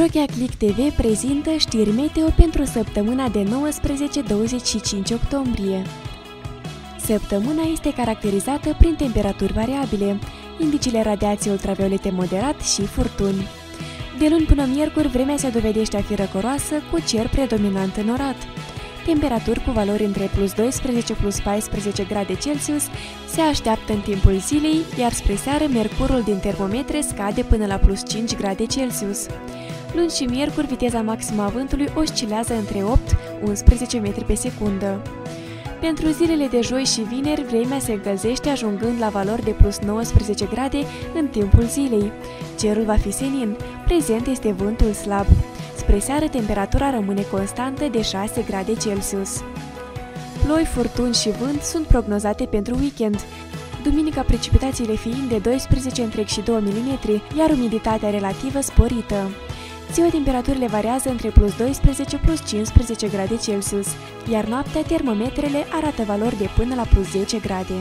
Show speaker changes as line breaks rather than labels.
Media Click TV prezintă știri meteo pentru săptămâna de 19-25 octombrie. Săptămâna este caracterizată prin temperaturi variabile, indicile radiației ultraviolete moderat și furtuni. De luni până miercuri, vremea se dovedește a fi răcoroasă, cu cer predominant înorat. Temperaturi cu valori între plus 12 plus 14 grade Celsius se așteaptă în timpul zilei, iar spre seară mercurul din termometre scade până la plus 5 grade Celsius. Luni și miercuri, viteza maximă a vântului oscilează între 8-11 metri pe secundă. Pentru zilele de joi și vineri, vremea se încălzește ajungând la valori de plus 19 grade în timpul zilei. Cerul va fi senin, prezent este vântul slab. Spre seară, temperatura rămâne constantă de 6 grade Celsius. Ploi, furtuni și vânt sunt prognozate pentru weekend, duminica precipitațiile fiind de 12 întreg și 2 mm, iar umiditatea relativă sporită. Ziua temperaturile variază între plus 12 plus 15 grade Celsius, iar noaptea termometrele arată valori de până la plus 10 grade.